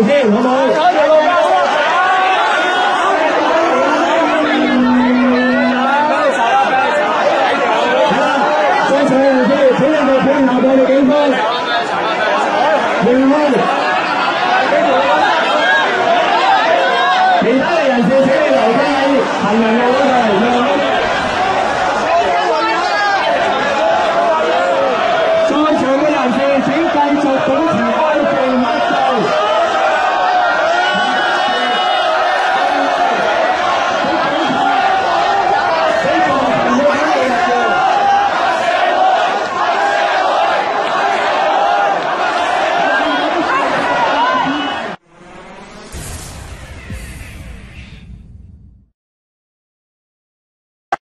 先，好冇？